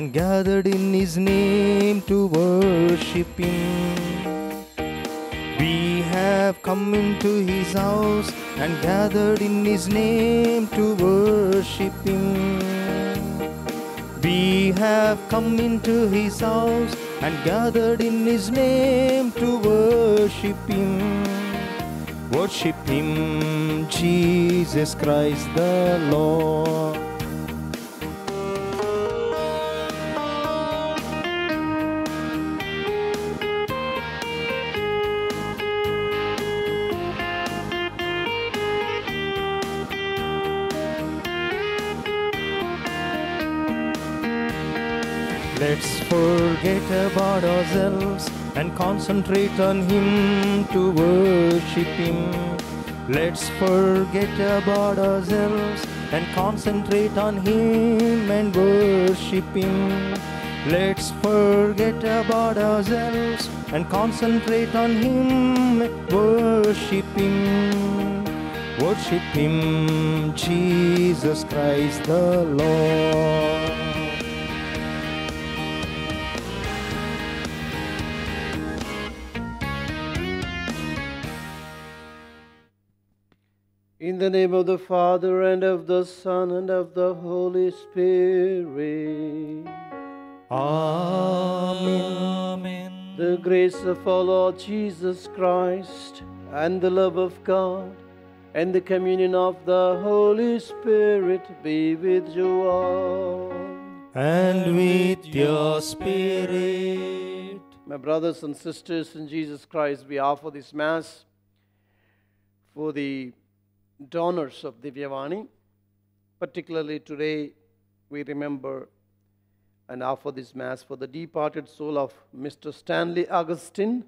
and gathered in his name to worship him. We have come into his house and gathered in his name to worship him. We have come into his house and gathered in his name to worship him. Worship him, Jesus Christ the Lord. Forget about ourselves and concentrate on Him to worship Him. Let's forget about ourselves and concentrate on Him and worship Him. Let's forget about ourselves and concentrate on Him and worship Him. Worship Him, Jesus Christ the Lord. The name of the Father and of the Son and of the Holy Spirit. Amen. The grace of our Lord Jesus Christ and the love of God and the communion of the Holy Spirit be with you all. And with your spirit. My brothers and sisters in Jesus Christ, we offer this Mass for the donors of Divyavani. Particularly today, we remember and offer this Mass for the departed soul of Mr. Stanley Augustine,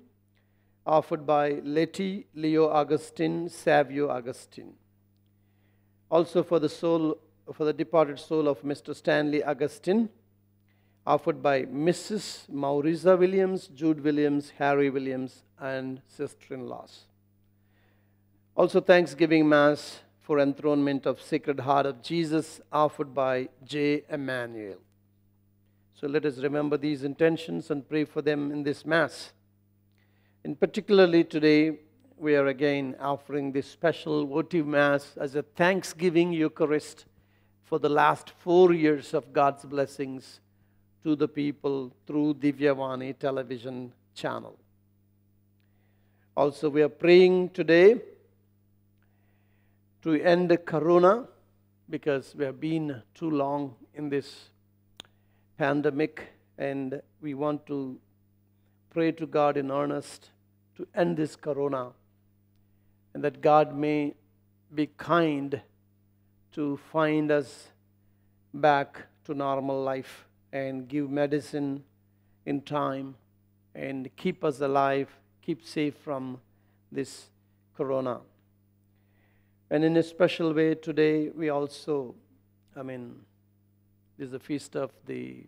offered by Letty Leo Augustine, Savio Augustine. Also for the soul, for the departed soul of Mr. Stanley Augustine, offered by Mrs. Maurisa Williams, Jude Williams, Harry Williams, and sister-in-laws. Also, Thanksgiving Mass for enthronement of Sacred Heart of Jesus, offered by J. Emmanuel. So let us remember these intentions and pray for them in this Mass. And particularly today, we are again offering this special votive Mass as a Thanksgiving Eucharist for the last four years of God's blessings to the people through Divyavani television channel. Also, we are praying today to end Corona because we have been too long in this pandemic and we want to pray to God in earnest to end this Corona and that God may be kind to find us back to normal life and give medicine in time and keep us alive, keep safe from this Corona. And in a special way today, we also, I mean, this is the feast of the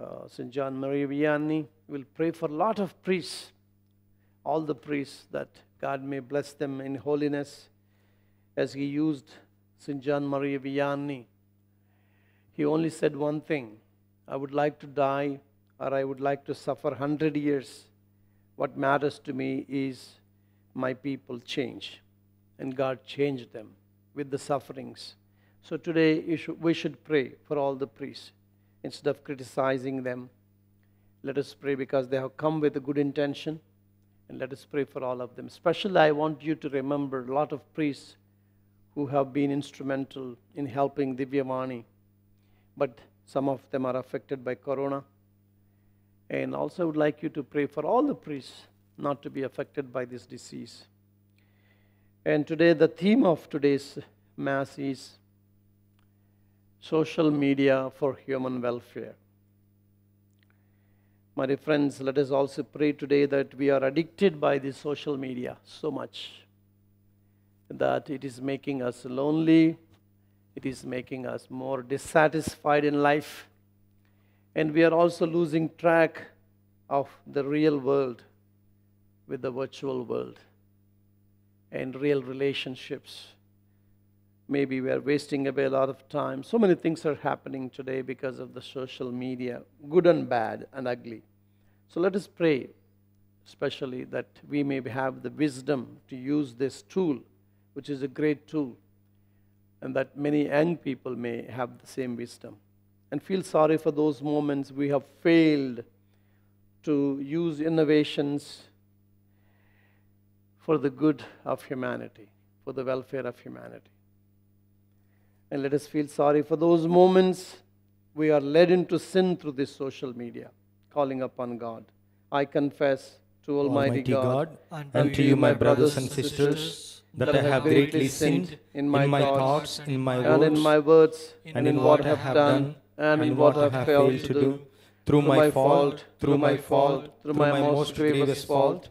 uh, St. John Maria Vianney. We'll pray for a lot of priests, all the priests, that God may bless them in holiness as he used St. John Maria Vianney. He only said one thing I would like to die or I would like to suffer 100 years. What matters to me is my people change and God changed them with the sufferings. So today should, we should pray for all the priests instead of criticizing them. Let us pray because they have come with a good intention, and let us pray for all of them. Especially, I want you to remember a lot of priests who have been instrumental in helping Divyavani, but some of them are affected by corona. And also, I would like you to pray for all the priests not to be affected by this disease. And today, the theme of today's Mass is social media for human welfare. My dear friends, let us also pray today that we are addicted by the social media so much that it is making us lonely, it is making us more dissatisfied in life, and we are also losing track of the real world with the virtual world and real relationships maybe we are wasting away a lot of time. So many things are happening today because of the social media, good and bad and ugly. So let us pray, especially that we may have the wisdom to use this tool, which is a great tool, and that many young people may have the same wisdom. And feel sorry for those moments we have failed to use innovations for the good of humanity, for the welfare of humanity. And let us feel sorry for those moments we are led into sin through this social media, calling upon God. I confess to Almighty, God, and to you, my brothers and sisters, that I have greatly sinned in my thoughts, in my and in my words, and in what I have done, and in what I have failed to do, through my fault, through my fault, through my most grievous fault.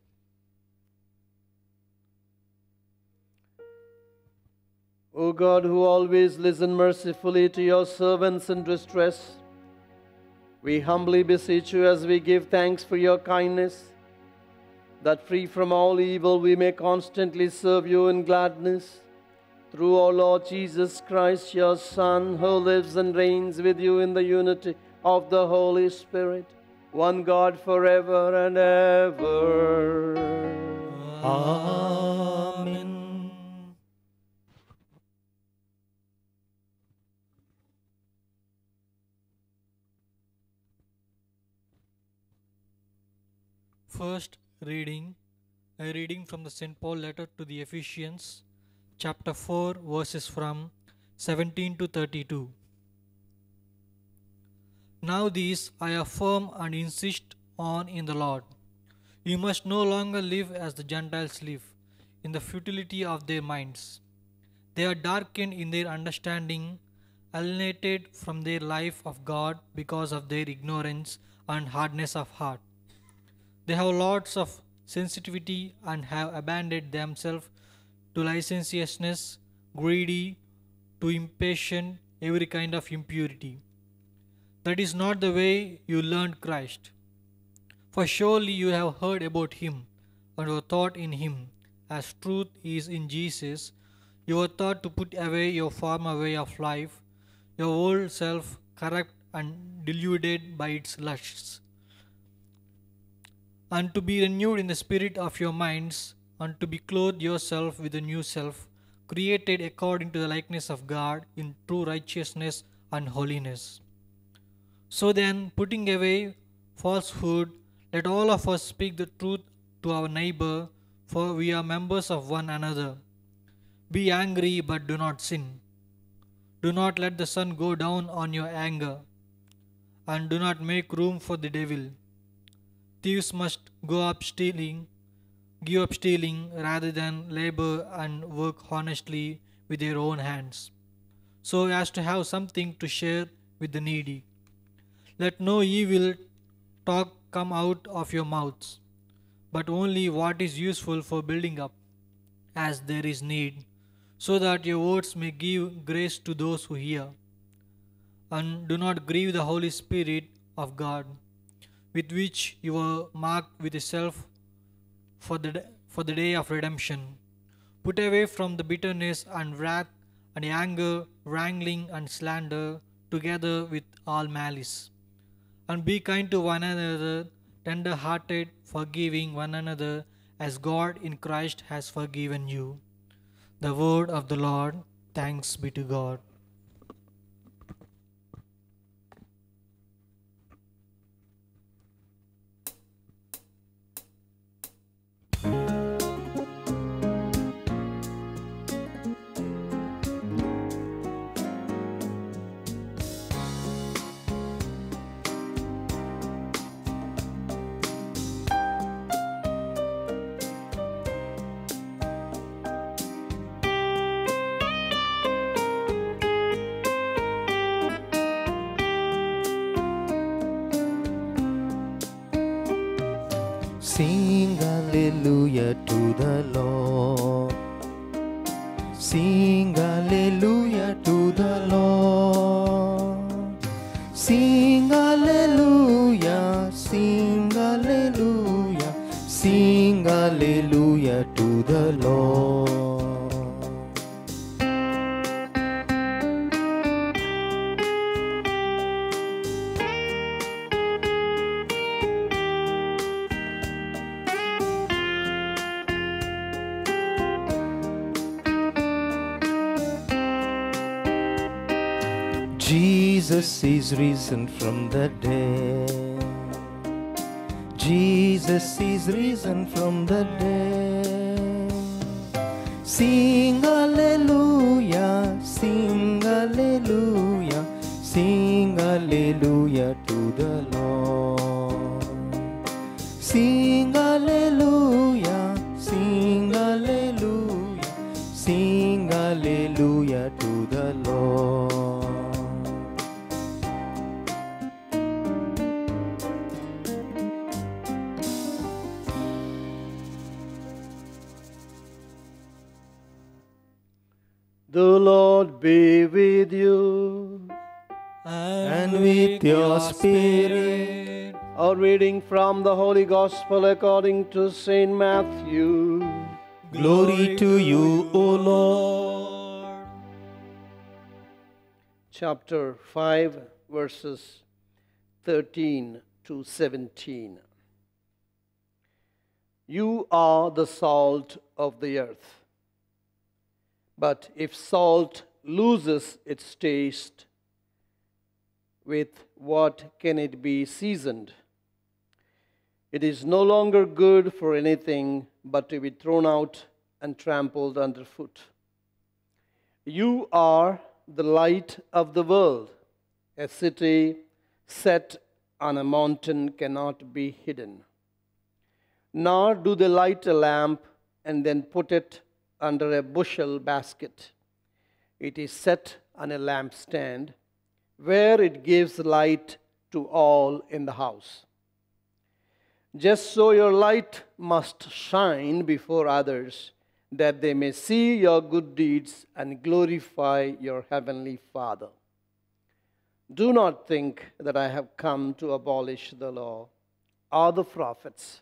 O God, who always listen mercifully to your servants in distress, we humbly beseech you as we give thanks for your kindness, that free from all evil we may constantly serve you in gladness. Through our Lord Jesus Christ, your Son, who lives and reigns with you in the unity of the Holy Spirit, one God forever and ever. Amen. First reading, a reading from the St. Paul letter to the Ephesians, chapter 4, verses from 17 to 32. Now these I affirm and insist on in the Lord. You must no longer live as the Gentiles live, in the futility of their minds. They are darkened in their understanding, alienated from their life of God because of their ignorance and hardness of heart. They have lots of sensitivity and have abandoned themselves to licentiousness, greedy, to impatient, every kind of impurity. That is not the way you learned Christ. For surely you have heard about him and were taught in him, as truth is in Jesus. You were taught to put away your former way of life, your old self, corrupt and deluded by its lusts, and to be renewed in the spirit of your minds, and to be clothed yourself with a new self, created according to the likeness of God in true righteousness and holiness. So then, putting away falsehood, let all of us speak the truth to our neighbor, for we are members of one another. Be angry, but do not sin. Do not let the sun go down on your anger, and do not make room for the devil. Thieves must go up stealing, give up stealing rather than labor and work honestly with their own hands, so as to have something to share with the needy. Let no evil talk come out of your mouths, but only what is useful for building up, as there is need, so that your words may give grace to those who hear. And do not grieve the Holy Spirit of God, with which you were marked with yourself for the, for the day of redemption. Put away from the bitterness and wrath and anger, wrangling and slander, together with all malice. And be kind to one another, tender hearted, forgiving one another, as God in Christ has forgiven you. The word of the Lord. Thanks be to God. Risen from the dead. Jesus is risen from the dead. Sing hallelujah, sing hallelujah, sing hallelujah to the Lord. Sing hallelujah, be with you. And with your spirit. A reading from the Holy Gospel according to St. Matthew. Glory to you, O Lord. Lord. Chapter 5, verses 13 to 17. You are the salt of the earth. But if salt loses its taste, with what can it be seasoned? It is no longer good for anything but to be thrown out and trampled underfoot. You are the light of the world. A city set on a mountain cannot be hidden. Nor do they light a lamp and then put it under a bushel basket. It is set on a lampstand where it gives light to all in the house. Just so your light must shine before others, that they may see your good deeds and glorify your heavenly Father. Do not think that I have come to abolish the law or the prophets.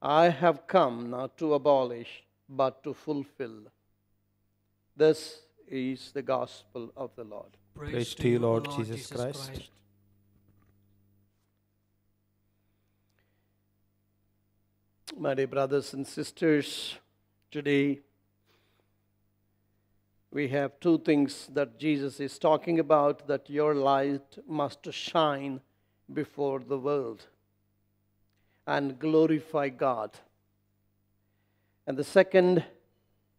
I have come not to abolish, but to fulfill. This is the gospel of the Lord. Praise to you, Lord Jesus Christ. My dear brothers and sisters, today we have two things that Jesus is talking about that your light must shine before the world and glorify God. And the second,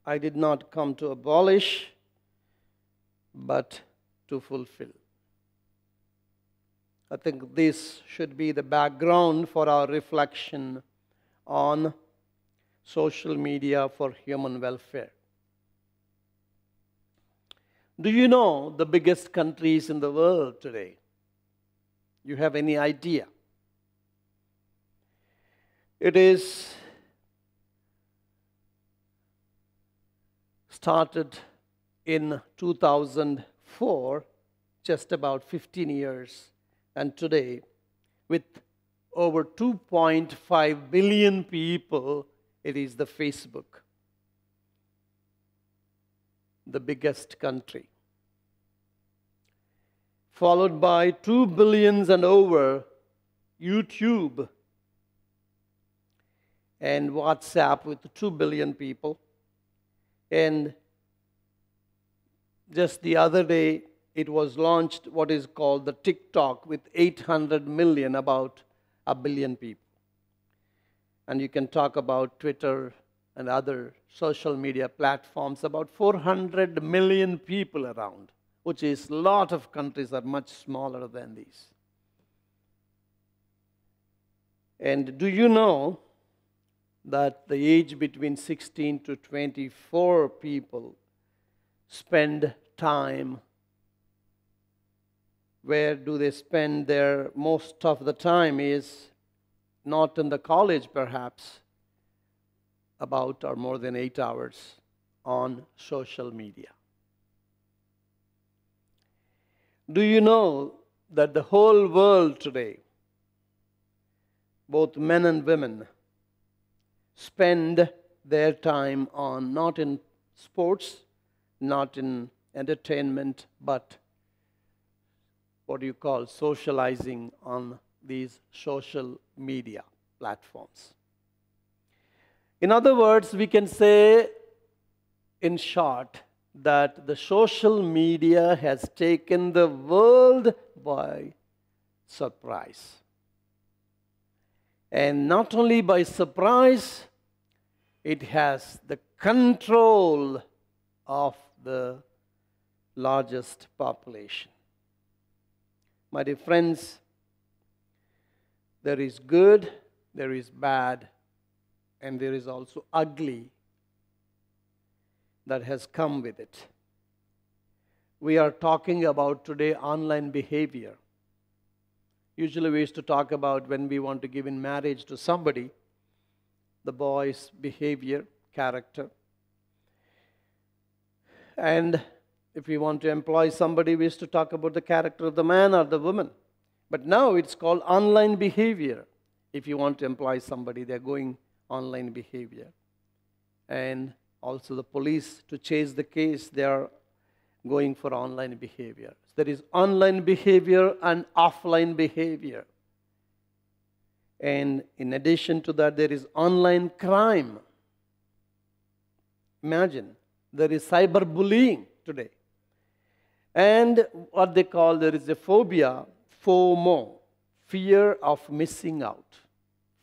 I did not come to abolish, but to fulfill. I think this should be the background for our reflection on social media for human welfare. Do you know the biggest countries in the world today? You have any idea? It is started in 2004, just about 15 years, and today, with over 2.5 billion people, it is the Facebook, the biggest country. Followed by 2 billions and over, YouTube and WhatsApp with 2 billion people. And just the other day, it was launched what is called the TikTok with 800 million, about a billion people. And you can talk about Twitter and other social media platforms, about 400 million people around, which is a lot of countries are much smaller than these. And do you know that the age between 16 to 24 people spend time where do they spend their most of the time is not in the college perhaps, about or more than eight hours on social media. Do you know that the whole world today, both men and women, spend their time on not in sports, not in entertainment, but what do you call socializing on these social media platforms. In other words, we can say, in short, that the social media has taken the world by surprise. And not only by surprise, it has the control of the largest population. My dear friends, there is good, there is bad, and there is also ugly that has come with it. We are talking about today online behavior. Usually, we used to talk about when we want to give in marriage to somebody, the boy's behavior, character. And if we want to employ somebody, we used to talk about the character of the man or the woman. But now it's called online behavior. If you want to employ somebody, they're going online behavior. And also the police, to chase the case, they are going for online behavior. So There is online behavior and offline behavior. And in addition to that, there is online crime. Imagine, there is cyberbullying today. And what they call there is a phobia FOMO, fear of missing out.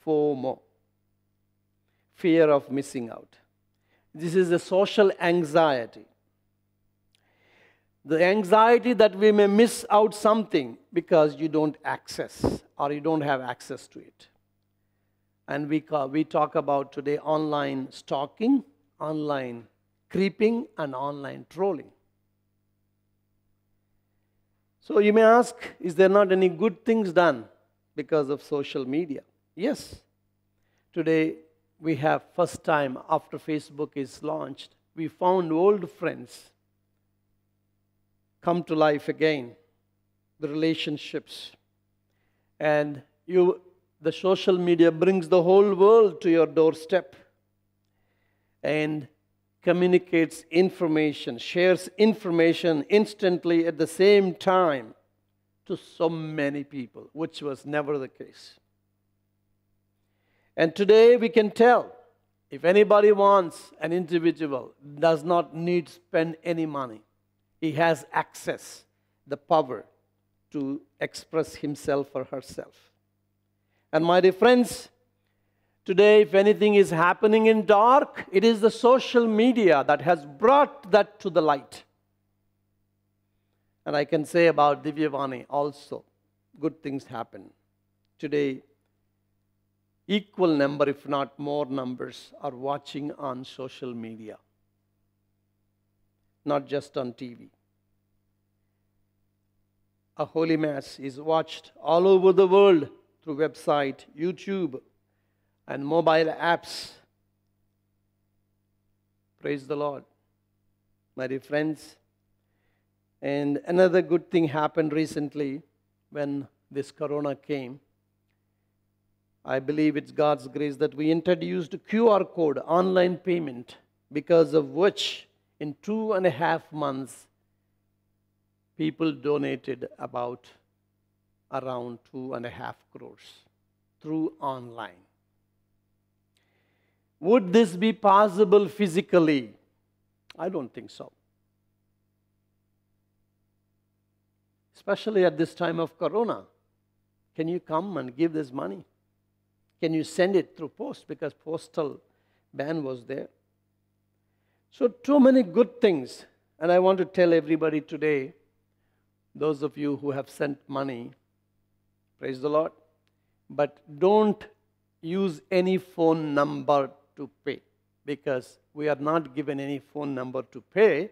FOMO, fear of missing out. This is a social anxiety. The anxiety that we may miss out something because you don't access or you don't have access to it. And we, call, we talk about today online stalking, online creeping, and online trolling. So you may ask, is there not any good things done because of social media? Yes. Today we have first time after Facebook is launched, we found old friends come to life again, the relationships. And you the social media brings the whole world to your doorstep. And communicates information, shares information instantly at the same time to so many people, which was never the case. And today we can tell if anybody wants an individual does not need spend any money. He has access, the power to express himself or herself. And my dear friends, Today, if anything is happening in dark, it is the social media that has brought that to the light. And I can say about Divyavani also, good things happen. Today, equal number, if not more numbers, are watching on social media, not just on TV. A Holy Mass is watched all over the world through website, YouTube, and mobile apps. Praise the Lord. My dear friends. And another good thing happened recently when this corona came. I believe it's God's grace that we introduced QR code online payment, because of which, in two and a half months, people donated about around two and a half crores through online. Would this be possible physically? I don't think so. Especially at this time of Corona. Can you come and give this money? Can you send it through post? Because postal ban was there. So, too many good things. And I want to tell everybody today, those of you who have sent money, praise the Lord, but don't use any phone number to pay because we are not given any phone number to pay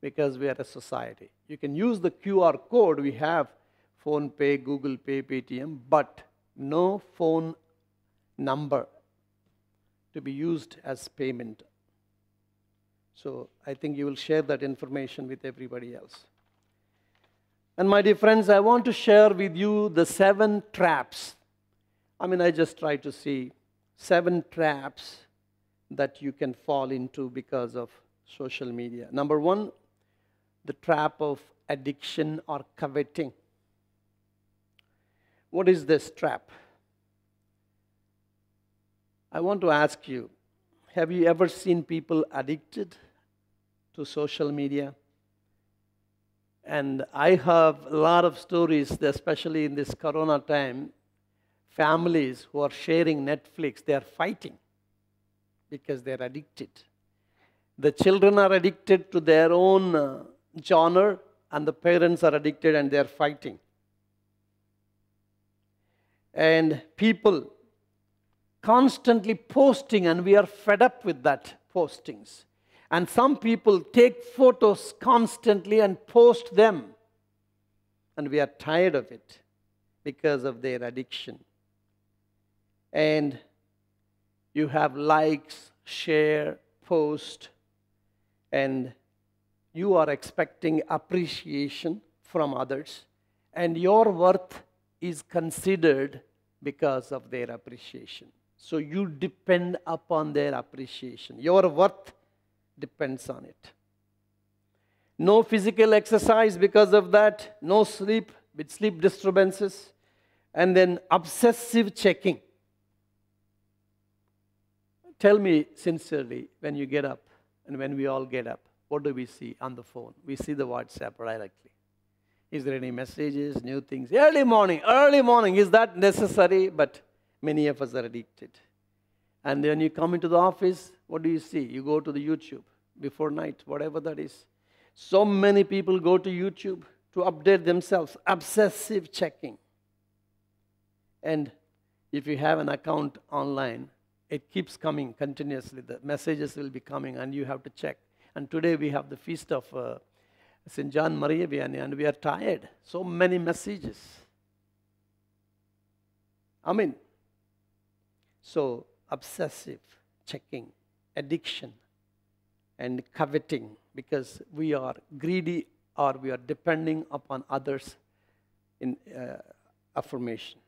because we are a society. You can use the QR code we have PhonePe, Google Pay, Paytm, but no phone number to be used as payment. So I think you will share that information with everybody else. And my dear friends, I want to share with you the seven traps. I mean, I just try to see seven traps that you can fall into because of social media. Number one, the trap of addiction or coveting. What is this trap? I want to ask you have you ever seen people addicted to social media? And I have a lot of stories, especially in this corona time. Families who are sharing Netflix, they are fighting because they're addicted. The children are addicted to their own uh, genre, and the parents are addicted and they're fighting. And people constantly posting, and we are fed up with that postings. And some people take photos constantly and post them. And we are tired of it because of their addiction. And you have likes, share, post, and you are expecting appreciation from others, and your worth is considered because of their appreciation. So you depend upon their appreciation. Your worth depends on it. No physical exercise because of that, no sleep with sleep disturbances, and then obsessive checking. Tell me sincerely when you get up and when we all get up, what do we see on the phone? We see the WhatsApp directly. Is there any messages, new things? Early morning, early morning, is that necessary? But many of us are addicted. And when you come into the office, what do you see? You go to the YouTube before night, whatever that is. So many people go to YouTube to update themselves, obsessive checking. And if you have an account online, it keeps coming continuously. The messages will be coming, and you have to check. And today we have the feast of uh, St. John Maria Vianney, and we are tired. So many messages. I mean, so obsessive checking, addiction, and coveting because we are greedy or we are depending upon others in uh, affirmation.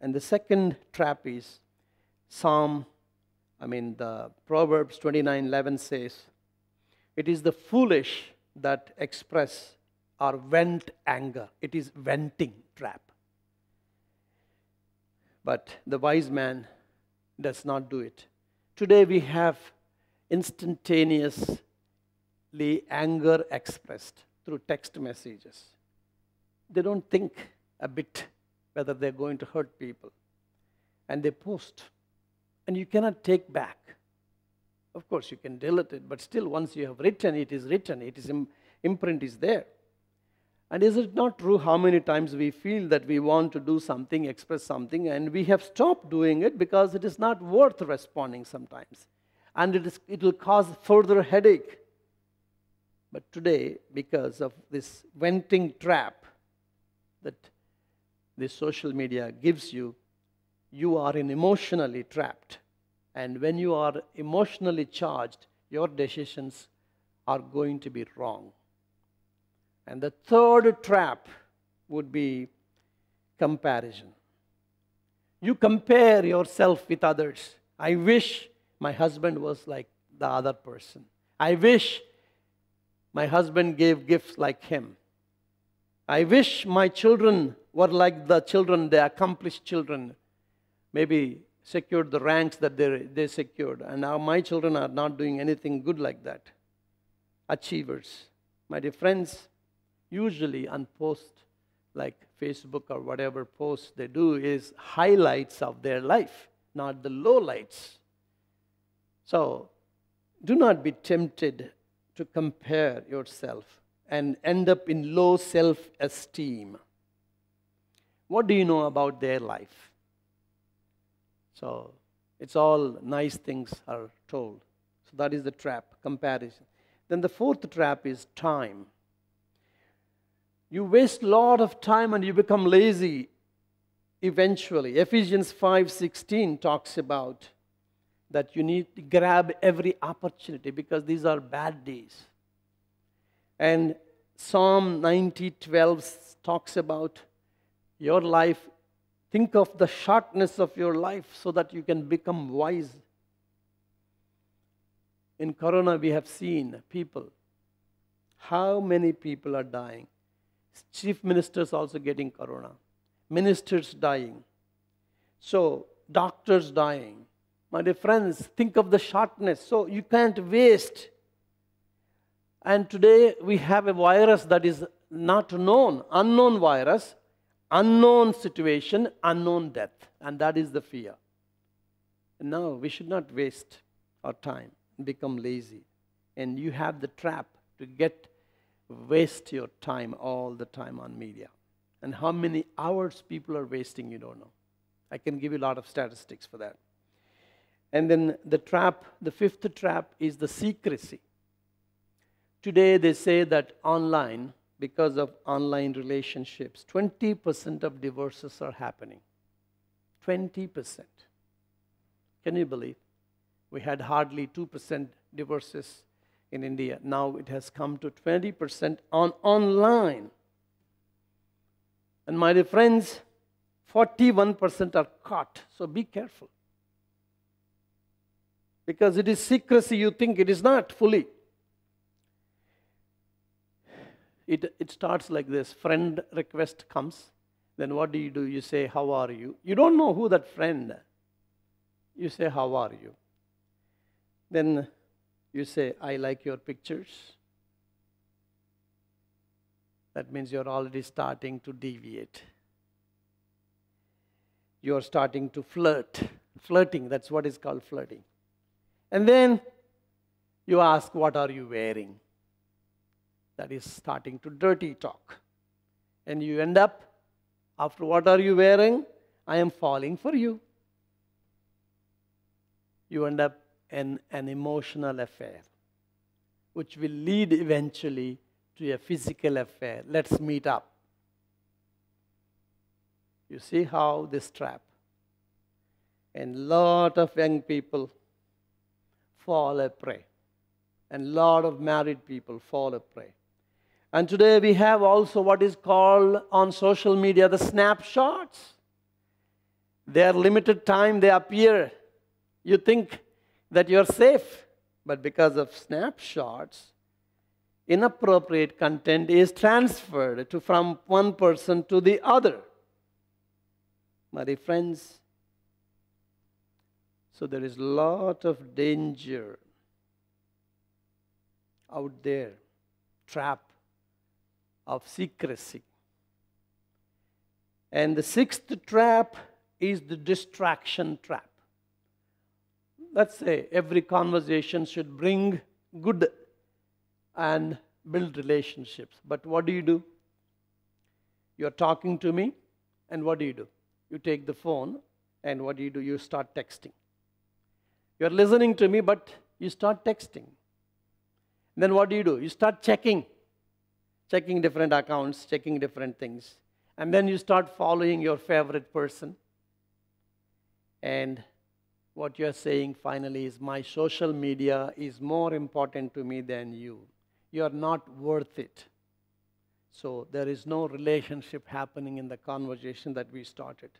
And the second trap is Psalm, I mean, the Proverbs 29 11 says, It is the foolish that express or vent anger. It is venting trap. But the wise man does not do it. Today we have instantaneously anger expressed through text messages. They don't think a bit whether they're going to hurt people. And they post. And you cannot take back. Of course, you can delete it, but still, once you have written, it is written, it is Im- imprint is there. And is it not true how many times we feel that we want to do something, express something, and we have stopped doing it because it is not worth responding sometimes? And it, is, it will cause further headache. But today, because of this venting trap that this social media gives you, you are in emotionally trapped. And when you are emotionally charged, your decisions are going to be wrong. And the third trap would be comparison. You compare yourself with others. I wish my husband was like the other person. I wish my husband gave gifts like him. I wish my children were like the children, the accomplished children, maybe secured the ranks that they, they secured. And now my children are not doing anything good like that. Achievers. My dear friends, usually on posts like Facebook or whatever posts they do is highlights of their life, not the lowlights. So do not be tempted to compare yourself and end up in low self esteem. What do you know about their life? So it's all nice things are told. So that is the trap, comparison. Then the fourth trap is time. You waste a lot of time and you become lazy eventually. Ephesians 5:16 talks about that you need to grab every opportunity because these are bad days. And Psalm 90:12 talks about your life. Think of the shortness of your life so that you can become wise. In Corona, we have seen people. How many people are dying? Chief ministers also getting Corona, ministers dying. So, doctors dying. My dear friends, think of the shortness. So, you can't waste and today we have a virus that is not known, unknown virus, unknown situation, unknown death. And that is the fear. No, we should not waste our time and become lazy. And you have the trap to get waste your time all the time on media. And how many hours people are wasting, you don't know. I can give you a lot of statistics for that. And then the trap, the fifth trap is the secrecy. Today, they say that online, because of online relationships, 20% of divorces are happening. 20%. Can you believe? We had hardly 2% divorces in India. Now it has come to 20% on online. And my dear friends, 41% are caught. So be careful. Because it is secrecy, you think it is not fully. It, it starts like this friend request comes. Then what do you do? You say, How are you? You don't know who that friend. You say, How are you? Then you say, I like your pictures. That means you're already starting to deviate. You're starting to flirt. Flirting, that's what is called flirting. And then you ask, What are you wearing? That is starting to dirty talk. And you end up, after what are you wearing? I am falling for you. You end up in an emotional affair, which will lead eventually to a physical affair. Let's meet up. You see how this trap. And lot of young people fall a prey. And lot of married people fall a prey. And today we have also what is called on social media the snapshots. They are limited time, they appear. You think that you're safe, but because of snapshots, inappropriate content is transferred to, from one person to the other. My friends, so there is a lot of danger out there, trap of secrecy. And the sixth trap is the distraction trap. Let's say every conversation should bring good and build relationships. But what do you do? You're talking to me, and what do you do? You take the phone, and what do you do? You start texting. You're listening to me, but you start texting. Then what do you do? You start checking checking different accounts, checking different things. And then you start following your favorite person. And what you're saying finally is, My social media is more important to me than you. You're not worth it. So there is no relationship happening in the conversation that we started.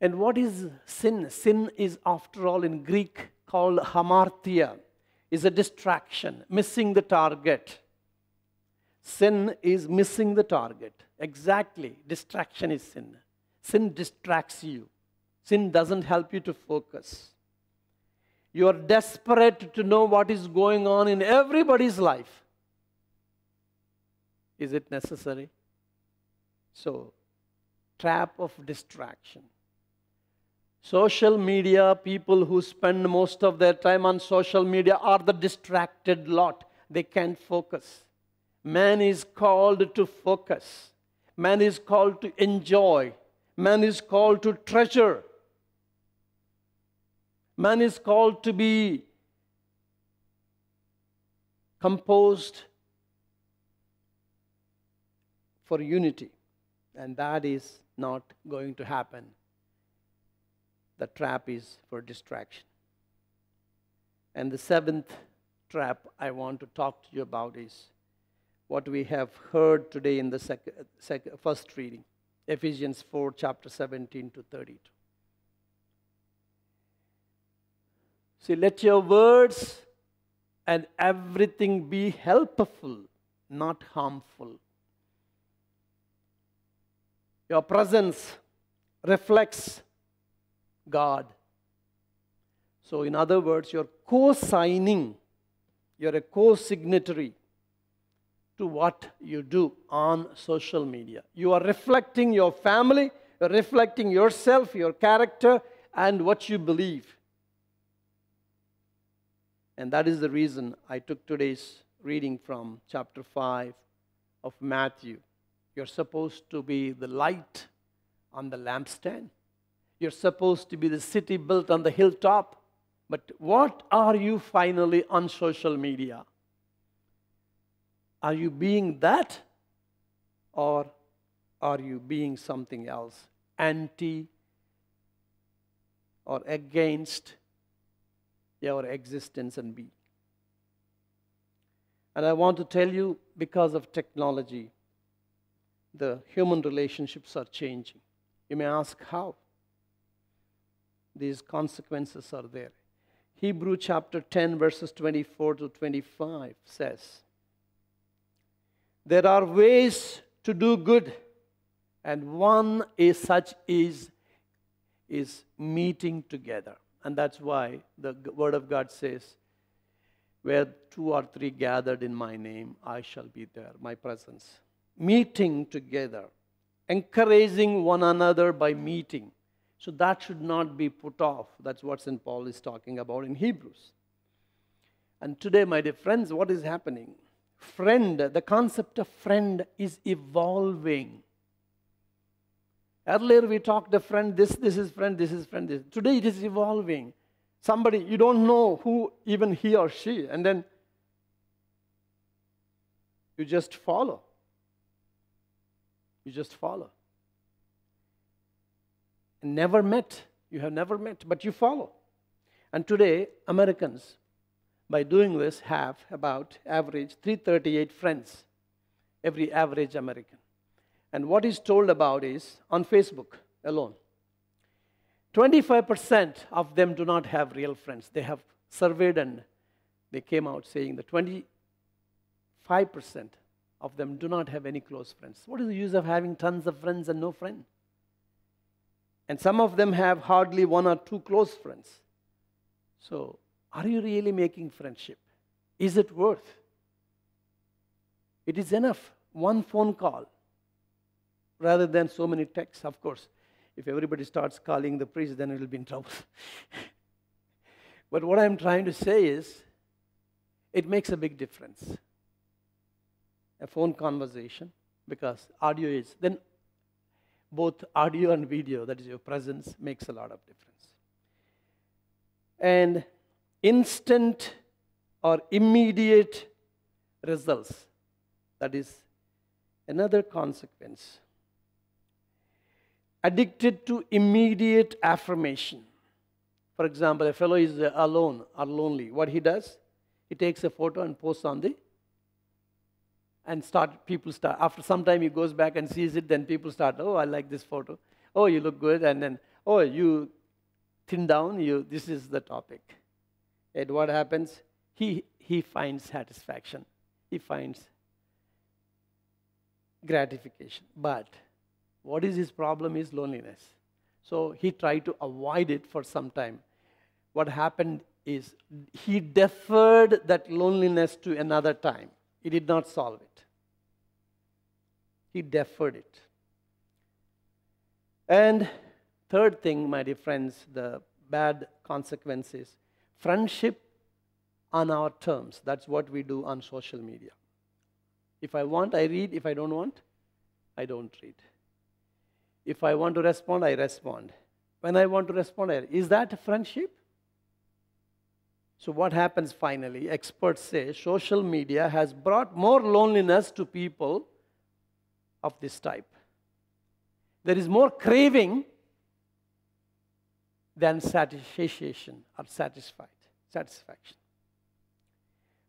And what is sin? Sin is, after all, in Greek called hamartia, is a distraction, missing the target. Sin is missing the target. Exactly. Distraction is sin. Sin distracts you. Sin doesn't help you to focus. You are desperate to know what is going on in everybody's life. Is it necessary? So, trap of distraction. Social media, people who spend most of their time on social media are the distracted lot. They can't focus. Man is called to focus. Man is called to enjoy. Man is called to treasure. Man is called to be composed for unity. And that is not going to happen. The trap is for distraction. And the seventh trap I want to talk to you about is what we have heard today in the first reading Ephesians 4, chapter 17 to 32. See, let your words and everything be helpful, not harmful. Your presence reflects God. So, in other words, you're co signing, you're a co signatory to what you do on social media. You are reflecting your family, you're reflecting yourself, your character, and what you believe. And that is the reason I took today's reading from chapter 5 of Matthew. You're supposed to be the light on the lampstand. You're supposed to be the city built on the hilltop. But what are you finally on social media? Are you being that? Or are you being something else? Anti or against your existence and be. And I want to tell you because of technology, the human relationships are changing. You may ask how. These consequences are there. Hebrew chapter 10, verses 24 to 25 says, There are ways to do good, and one is such is, is meeting together. And that's why the Word of God says, Where two or three gathered in my name, I shall be there, my presence. Meeting together, encouraging one another by meeting. So that should not be put off. That's what St. Paul is talking about in Hebrews. And today, my dear friends, what is happening? Friend, the concept of friend is evolving. Earlier we talked a friend, this, this is friend, this is friend. This. Today it is evolving. Somebody, you don't know who even he or she, and then you just follow. You just follow. Never met. You have never met, but you follow. And today, Americans, by doing this, have about average 338 friends, every average American. And what is told about is on Facebook alone. 25% of them do not have real friends. They have surveyed and they came out saying that 25% of them do not have any close friends. What is the use of having tons of friends and no friend? And some of them have hardly one or two close friends. So, are you really making friendship? Is it worth? It is enough. One phone call rather than so many texts. Of course, if everybody starts calling the priest, then it will be in trouble. but what I'm trying to say is, it makes a big difference. A phone conversation, because audio is, then both audio and video, that is your presence, makes a lot of difference. And instant or immediate results, that is another consequence. Addicted to immediate affirmation. For example, a fellow is alone or lonely. What he does, he takes a photo and posts on the and start people start after some time he goes back and sees it then people start oh i like this photo. Oh you look good. And then oh you thin down. You this is the topic and what happens he he finds satisfaction he finds gratification but what is his problem is loneliness. So he tried to avoid it for some time. What happened is he deferred that loneliness to another time. He did not solve it. He deferred it. And third thing, my dear friends, the bad consequences friendship on our terms. That's what we do on social media. If I want, I read. If I don't want, I don't read. If I want to respond, I respond. When I want to respond, I, is that friendship? So, what happens finally? Experts say social media has brought more loneliness to people of this type. there is more craving than satisfaction or satisfied satisfaction.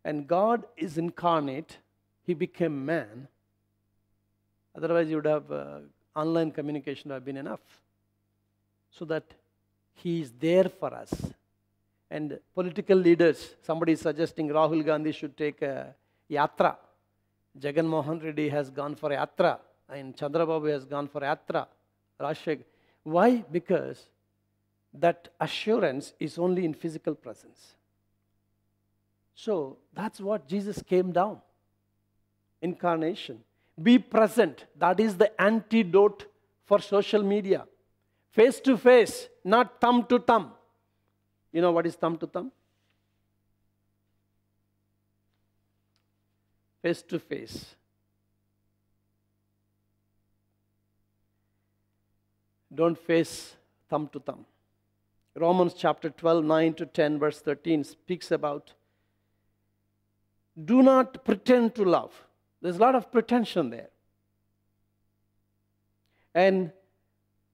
And God is incarnate, He became man. Otherwise, you would have uh, online communication have been enough. So that He is there for us. And political leaders, somebody is suggesting Rahul Gandhi should take a yatra. Jagan Mohan Reddy has gone for a yatra, and Chandrababu has gone for a yatra. Rasheg. Why? Because that assurance is only in physical presence. So that's what Jesus came down. Incarnation. Be present. That is the antidote for social media. Face to face, not thumb to thumb. You know what is thumb to thumb? Face to face. Don't face thumb to thumb. Romans chapter 12, 9 to 10, verse 13 speaks about do not pretend to love. There's a lot of pretension there. And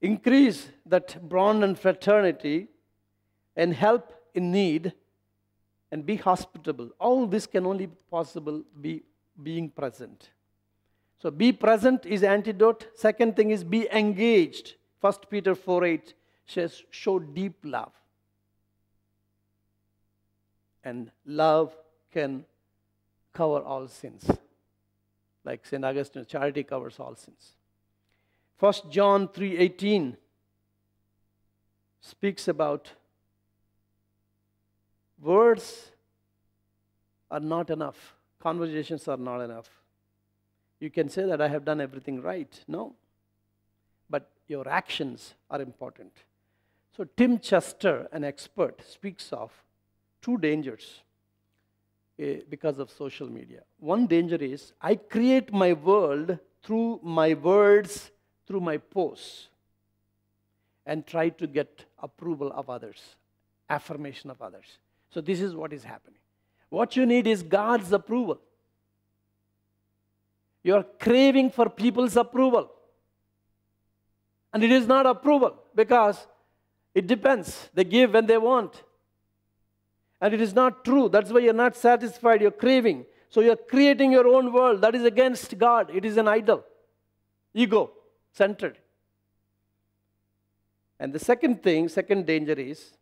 increase that bond and fraternity and help in need and be hospitable. All this can only be possible be being present. So be present is antidote. Second thing is be engaged. 1 Peter 4 8 says, show deep love. And love can cover all sins. Like St. Augustine, charity covers all sins. 1 John 3:18 speaks about words are not enough. Conversations are not enough. You can say that I have done everything right. No. But your actions are important. So, Tim Chester, an expert, speaks of two dangers eh, because of social media. One danger is I create my world through my words, through my posts, and try to get approval of others, affirmation of others. So, this is what is happening. What you need is God's approval. You're craving for people's approval. And it is not approval because it depends. They give when they want. And it is not true. That's why you're not satisfied. You're craving. So you're creating your own world. That is against God. It is an idol. Ego centered. And the second thing, second danger is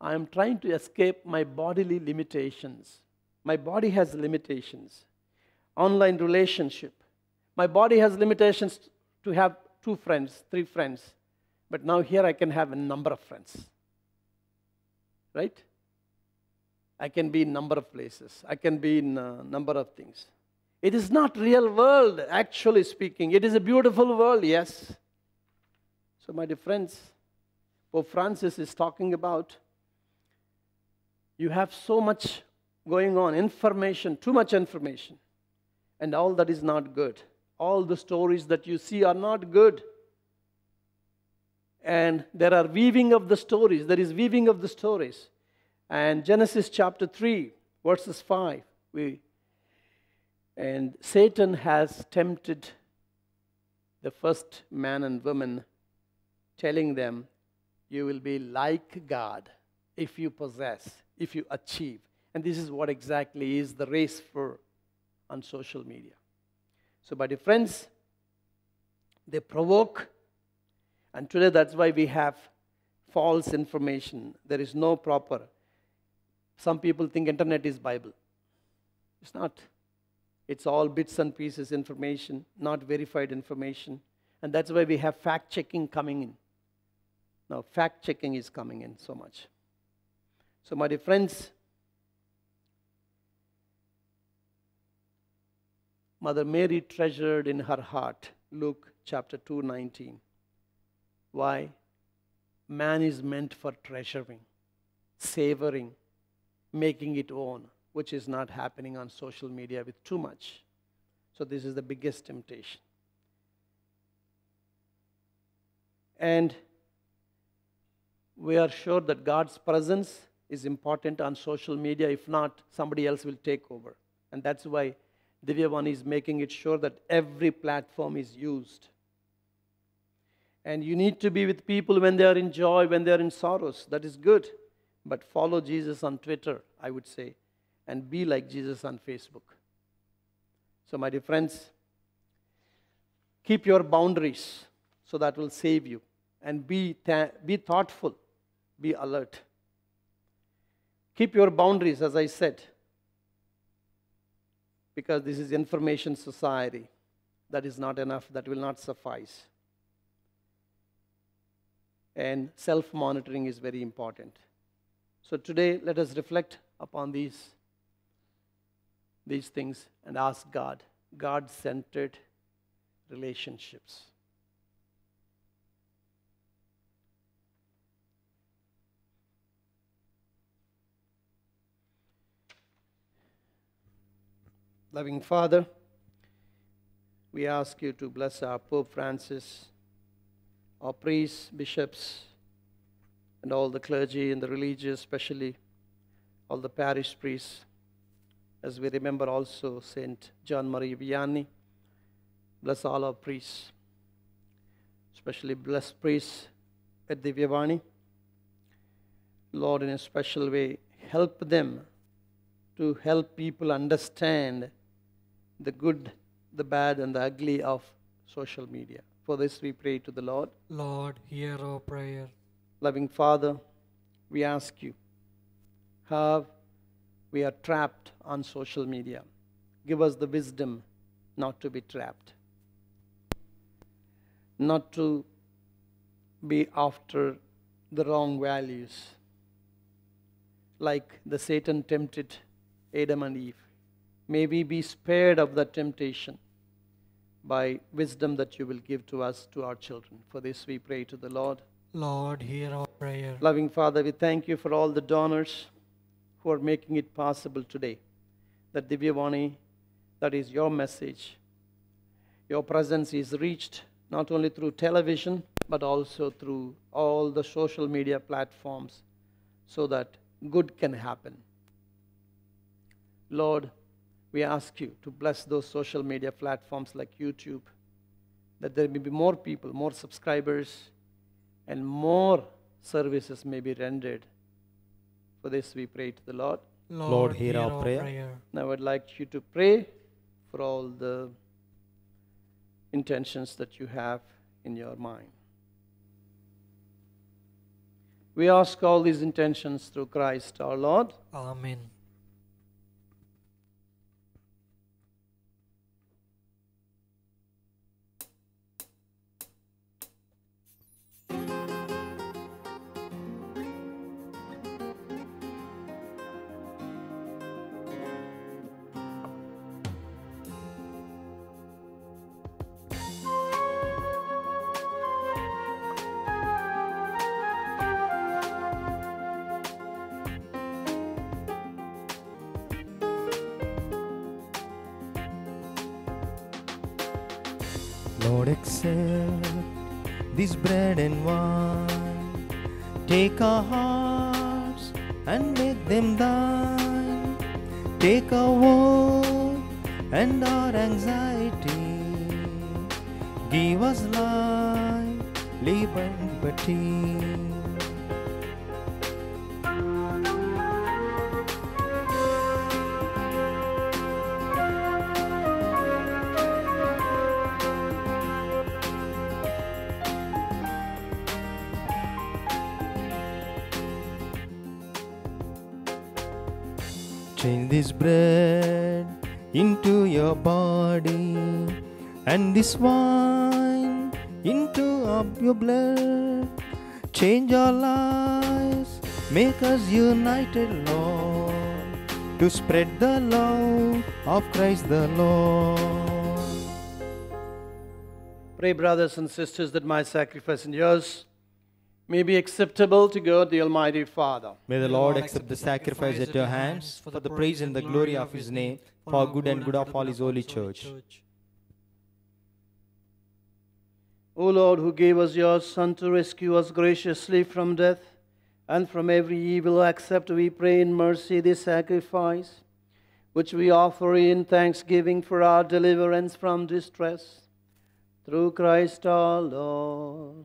I am trying to escape my bodily limitations. My body has limitations. Online relationship. My body has limitations to have two friends, three friends. But now here I can have a number of friends. Right? I can be in number of places. I can be in a number of things. It is not real world, actually speaking. It is a beautiful world, yes. So, my dear friends, Pope Francis is talking about you have so much going on, information, too much information, and all that is not good. All the stories that you see are not good and there are weaving of the stories. There is weaving of the stories. And Genesis chapter 3, verses 5, we, and Satan has tempted the first man and woman, telling them, You will be like God if you possess, if you achieve. And this is what exactly is the race for on social media. So, my dear friends, they provoke and today that's why we have false information. There is no proper. Some people think internet is Bible. It's not. It's all bits and pieces information, not verified information. And that's why we have fact checking coming in. Now, fact checking is coming in so much. So, my dear friends, Mother Mary treasured in her heart, Luke chapter 2 19 why? Man is meant for treasuring, savoring, making it own, which is not happening on social media with too much. So, this is the biggest temptation. And we are sure that God's presence is important on social media. If not, somebody else will take over. And that's why Divyavani is making it sure that every platform is used And you need to be with people when they are in joy, when they are in sorrows. That is good. But follow Jesus on Twitter, I would say, and be like Jesus on Facebook. So, my dear friends, keep your boundaries so that will save you. And be, tha- be thoughtful, be alert. Keep your boundaries, as I said, because this is information society. That is not enough, that will not suffice. And self monitoring is very important. So today, let us reflect upon these, these things and ask God, God centered relationships. Loving Father, we ask you to bless our Pope Francis, our priests, bishops, and all the clergy and the religious, especially all the parish priests, as we remember also Saint John Marie Vianney. Bless all our priests, especially bless priests at Divyavani. Lord, in a special way, help them to help people understand the good, the bad, and the ugly of social media. For this we pray to the Lord. Lord, hear our prayer. Loving Father, we ask you how we are trapped on social media. Give us the wisdom not to be trapped, not to be after the wrong values, like the Satan tempted Adam and Eve. May we be spared of that temptation by wisdom that you will give to us, to our children. For this we pray to the Lord. Lord, hear our prayer. Loving Father, we thank you for all the donors who are making it possible today. That Divyavani, that is your message. Your presence is reached not only through television, but also through all the social media platforms so that good can happen. Lord, we ask you to bless those social media platforms like YouTube, that there may be more people, more subscribers, and more services may be rendered. For this we pray to the Lord. Lord, hear our prayer. Now I'd like you to pray for all the intentions that you have in your mind. We ask all these intentions through Christ our Lord. Amen. Change this bread into your body and this wine into of your blood. Change our lives, make us united, Lord, to spread the love of Christ the Lord. Pray, brothers and sisters, that my sacrifice and yours may be acceptable to God the Almighty Father. May the Lord accept the sacrifice at your hands for the praise and the glory of his name, for good and good of all his holy church. O Lord, who gave us your Son to rescue us graciously from death and from every evil, accept, we pray in mercy, this sacrifice, which we offer in thanksgiving for our deliverance from distress. through Christ our Lord.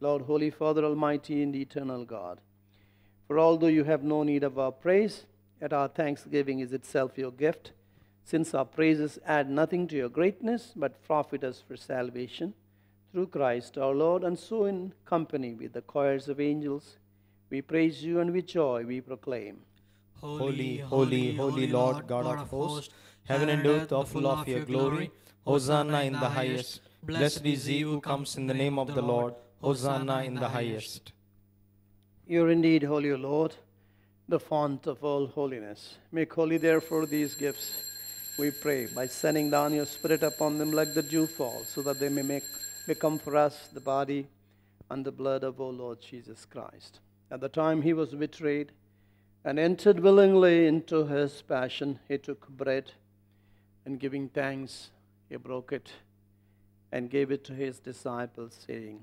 Lord, Holy Father, Almighty and Eternal God. For although you have no need of our praise, yet our thanksgiving is itself your gift, since our praises add nothing to your greatness, but profit us for salvation through Christ our Lord, and so in company with the choirs of angels, we praise you and with joy we proclaim. Holy, holy, holy Lord God of hosts, heaven and earth are full of your glory. Hosanna in the highest. Blessed is he who comes in the name of the Lord. Hosanna in the highest. You are indeed holy, O Lord, the font of all holiness. Make holy, therefore, these gifts, we pray, by sending down your Spirit upon them like the dew fall, so that they may make, become for us the body and the blood of our Lord Jesus Christ. At the time he was betrayed and entered willingly into his passion, he took bread and giving thanks, he broke it and gave it to his disciples, saying,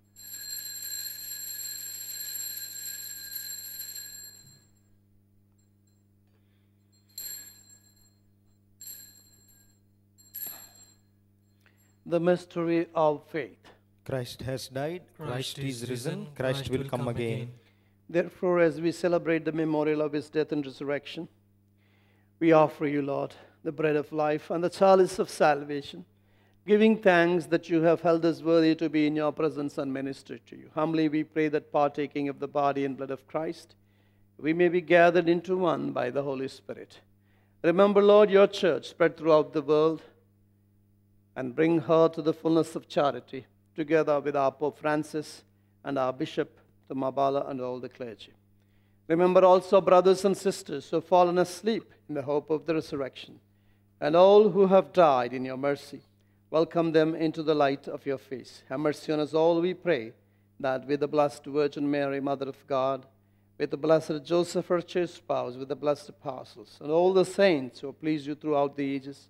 The mystery of faith. Christ has died, Christ Christ is is risen, risen, Christ will come again. Therefore, as we celebrate the memorial of his death and resurrection, we offer you, Lord, the bread of life and the chalice of salvation, giving thanks that you have held us worthy to be in your presence and minister to you. Humbly we pray that partaking of the body and blood of Christ, we may be gathered into one by the Holy Spirit. Remember, Lord, your church spread throughout the world and bring her to the fullness of charity, together with our Pope Francis and our Bishop, the Mabala, and all the clergy. Remember also brothers and sisters who have fallen asleep in the hope of the resurrection, and all who have died in your mercy. Welcome them into the light of your face. Have mercy on us all, we pray, that with the blessed Virgin Mary, Mother of God, with the blessed Joseph, her chaste spouse, with the blessed apostles, and all the saints who have pleased you throughout the ages,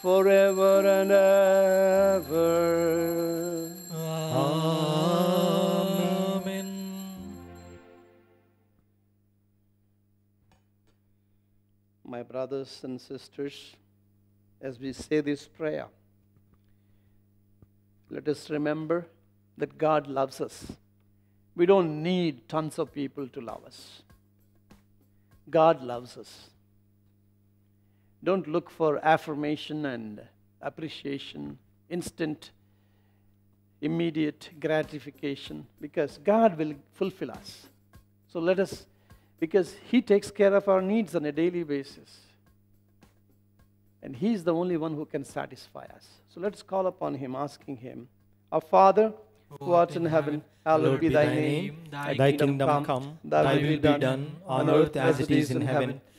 forever and ever. Amen. My brothers and sisters, as we say this prayer, let us remember that God loves us. We don't need tons of people to love us. God loves us. Don't look for affirmation and appreciation, instant, immediate gratification, because God will fulfill us. So let us, because He takes care of our needs on a daily basis. And He's the only one who can satisfy us. So let's call upon Him, asking Him, Our Father, who art in heaven, hallowed be thy name. Thy kingdom come, thy will be done on earth as it is in heaven.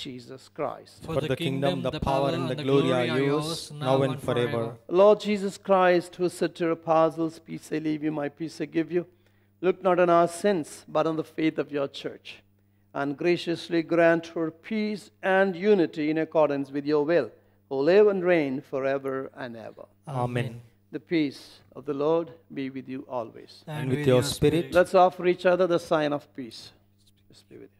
Jesus Christ. For the kingdom, the power, and the glory are yours, now and forever. Lord Jesus Christ, who said to your apostles, Peace I leave you, my peace I give you, look not on our sins, but on the faith of your church, and graciously grant her peace and unity in accordance with your will, who live and reign forever and ever. Amen. The peace of the Lord be with you always. And with your spirit, Let's offer each other the sign of peace. Peace be with you.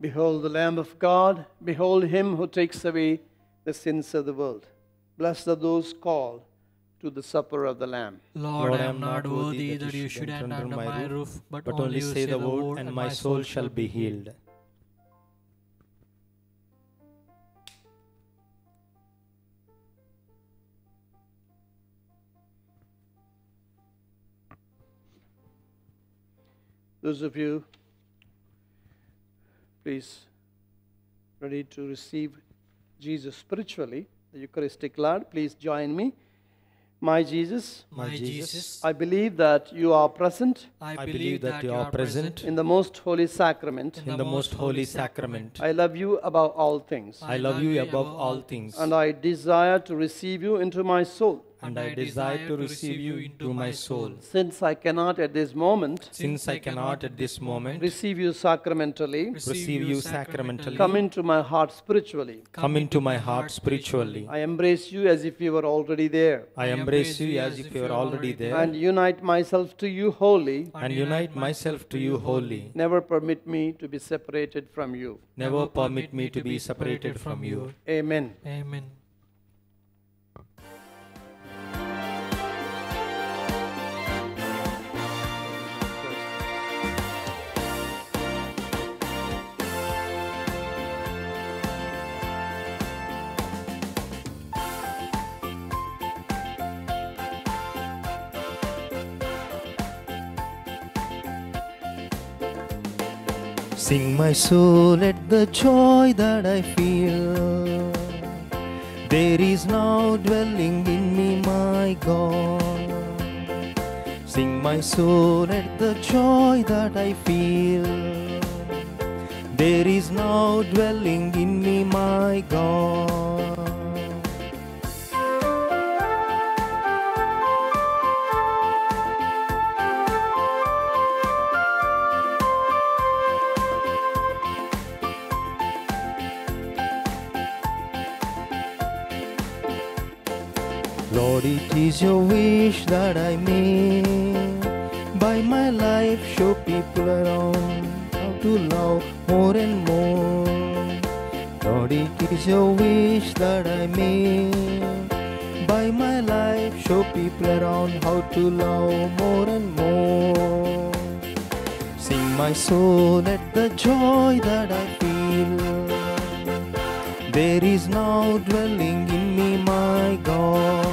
Behold the Lamb of God. Behold him who takes away the sins of the world. Blessed are those called to the supper of the Lamb. Lord, I am not worthy that you should enter under my roof, but, But only say the word, and my soul shall be healed. Those of you, please, ready to receive Jesus spiritually, the Eucharistic Lord, please join me. My Jesus, My My Jesus, Jesus, I believe that you are present. I believe that you are present. in the most holy sacrament. in the most holy sacrament, I love you above all things, I love you above all things, and I desire to receive you into my soul. And I desire to receive you into my soul. Since I cannot at this moment Since I cannot at this moment receive you sacramentally, receive you sacramentally, come into my heart spiritually. come into my heart spiritually. I embrace you as if you were already there, I embrace you as if you were already there, and unite myself to you wholly. and unite myself to you wholly. Never permit me to be separated from you. Never permit me to be separated from you. Amen. Amen. Sing my soul at the joy that I feel. There is now dwelling in me, my God. Sing my soul at the joy that I feel. There is now dwelling in me, my God. Lord, it is your wish that I may, by my life, show people around how to love more and more. Lord, it is your wish that I may, by my life, show people around how to love more and more. Sing my soul at the joy that I feel. There is now dwelling in me, my God.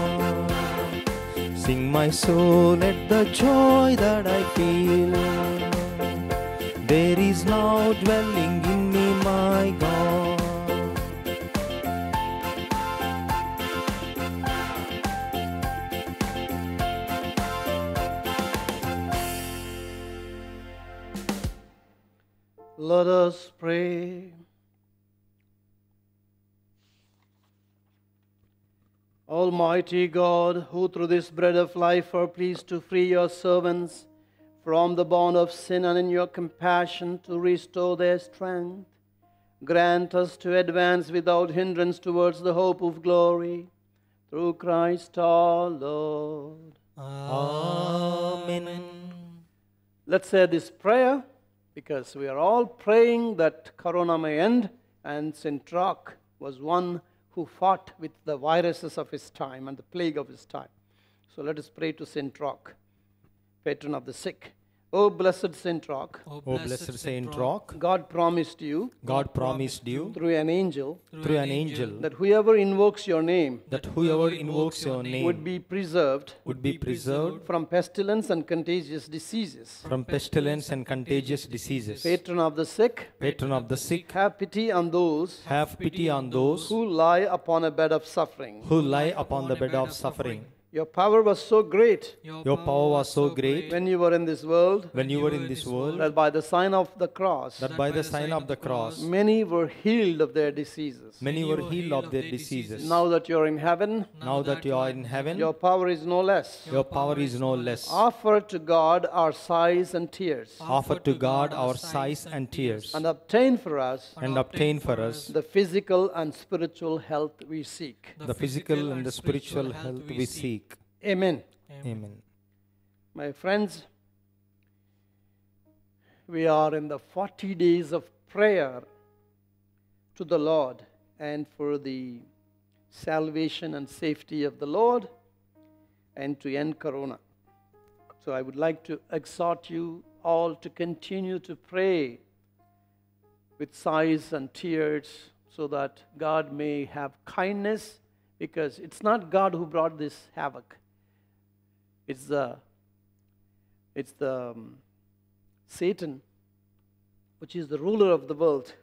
Sing my soul at the joy that I feel. There is now dwelling in me, my God. Almighty God, who through this bread of life are pleased to free your servants from the bond of sin and in your compassion to restore their strength. Grant us to advance without hindrance towards the hope of glory through Christ our Lord. Amen. Let's say this prayer because we are all praying that Corona may end, and St. Roch was one who fought with the viruses of his time and the plague of his time. So let us pray to St. Roch, patron of the sick. O blessed Saint Roch. O O blessed Saint Roch. God promised you God promised you through an angel through an angel that whoever invokes your name that whoever invokes your name would be preserved would be preserved from pestilence and contagious diseases. from pestilence and contagious diseases. Patron of the sick, Patron of the sick, have pity on those have pity on those who lie upon a bed of suffering. who lie upon the bed of suffering. Your power was so great Your power was so great when you were in this world when you were in this world that by the sign of the cross, that by the sign of the cross many were healed of their diseases. many were healed of their diseases. Now that you're in heaven, Now that you are in heaven, your power is no less. your power is no less. Offer to God our sighs and tears, Offer to God our sighs and tears and obtain for us and obtain for us the physical and spiritual health we seek. the physical and the spiritual health we seek. Amen. Amen. My friends, we are in the 40 days of prayer to the Lord and for the salvation and safety of the Lord and to end Corona. So I would like to exhort you all to continue to pray with sighs and tears so that God may have kindness because it's not God who brought this havoc. It's the it's the um, Satan, which is the ruler of the world.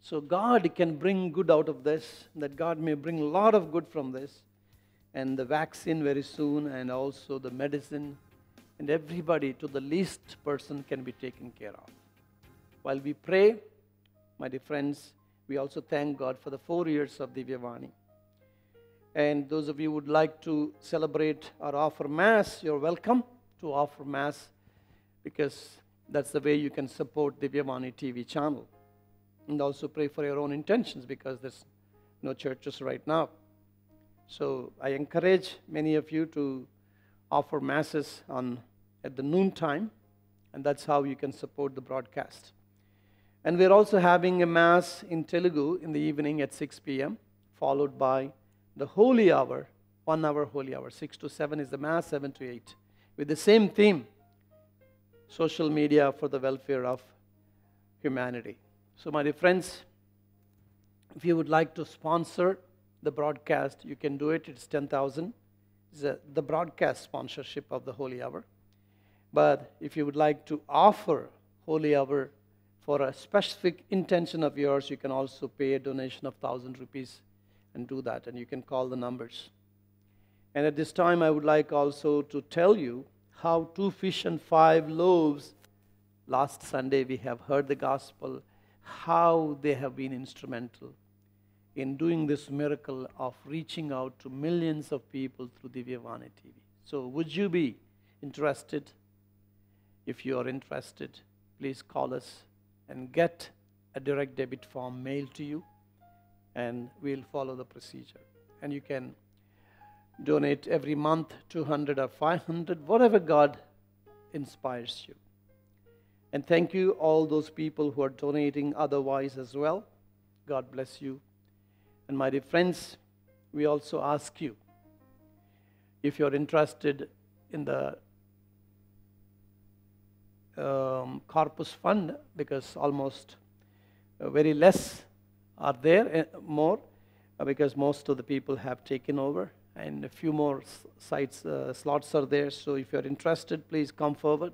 So God can bring good out of this, that God may bring a lot of good from this, and the vaccine very soon, and also the medicine, and everybody to the least person can be taken care of. While we pray, my dear friends, we also thank God for the four years of Divyavani. And those of you who would like to celebrate or offer Mass, you're welcome to offer Mass because that's the way you can support the Divyavani TV channel. And also pray for your own intentions because there's no churches right now. So I encourage many of you to offer Masses on, at the noon time, and that's how you can support the broadcast. And we're also having a Mass in Telugu in the evening at 6 p.m., followed by the holy hour, one hour holy hour. 6 to 7 is the Mass, 7 to 8, with the same theme social media for the welfare of humanity. So, my dear friends, if you would like to sponsor the broadcast, you can do it. It's 10,000. It's a, the broadcast sponsorship of the Holy Hour. But if you would like to offer Holy Hour for a specific intention of yours, you can also pay a donation of 1,000 rupees and do that. And you can call the numbers. And at this time, I would like also to tell you how two fish and five loaves, last Sunday we have heard the gospel, how they have been instrumental in doing this miracle of reaching out to millions of people through Divyavani TV. So, would you be interested? If you are interested, please call us and get a direct debit form mailed to you, and we'll follow the procedure. And you can donate every month 200 or 500 whatever god inspires you. And thank you all those people who are donating otherwise as well. God bless you. And my dear friends we also ask you if you're interested in the um, corpus fund because almost uh, very less are there uh, more uh, because most of the people have taken over. And a few more sites uh, slots are there. So if you're interested please come forward.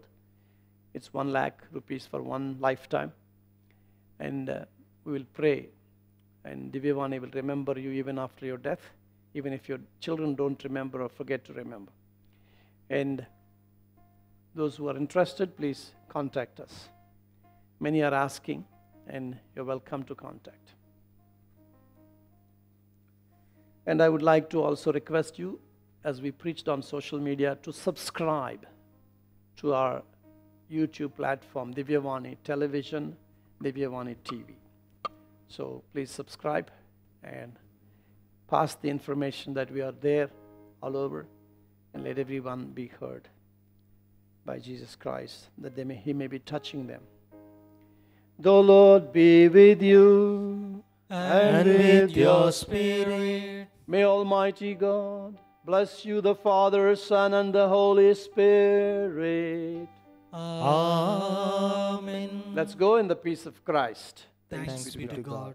It's one lakh rupees for one lifetime. And uh, we will pray. And divyavani will remember you even after your death even if your children don't remember or forget to remember. And those who are interested please contact us. Many are asking and you're welcome to contact and I would like to also request you, as we preached on social media, to subscribe to our YouTube platform, Divyavani Television, Divyavani TV. So please subscribe and pass the information that we are there all over and let everyone be heard by Jesus Christ, that they may, He may be touching them. The Lord be with you And with your spirit. May Almighty God bless you, the Father, Son, and the Holy Spirit. Amen. Let's go in the peace of Christ. Thanks be to God. God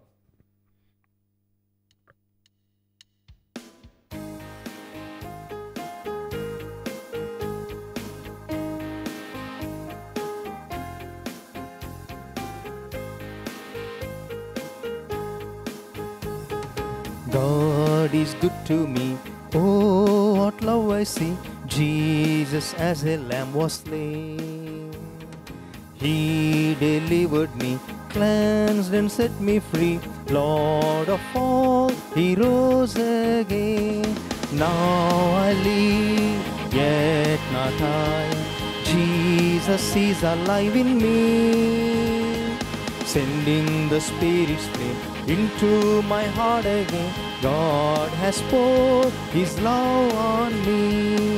good to me. Oh, what love I see. Jesus as a lamb was slain. He delivered me, cleansed and set me free. Lord of all, He rose again. Now I live, yet not I. Jesus is alive in me sending the Spirit's flame into my heart again. God has poured His love on me.